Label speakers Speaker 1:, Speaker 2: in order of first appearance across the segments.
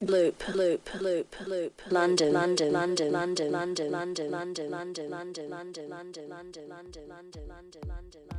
Speaker 1: loop loop loop loop London London London London London London London London London London London London London London London London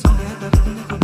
Speaker 2: Cause all
Speaker 1: they had left in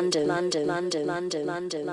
Speaker 1: London. London. London. London. London